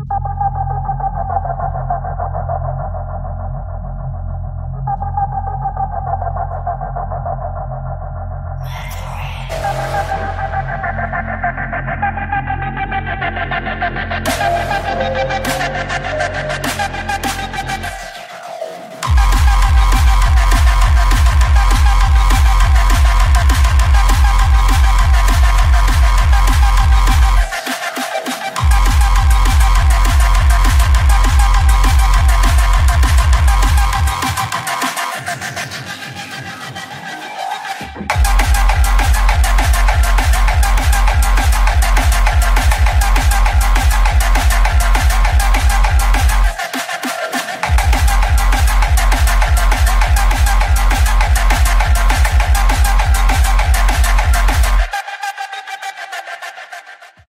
you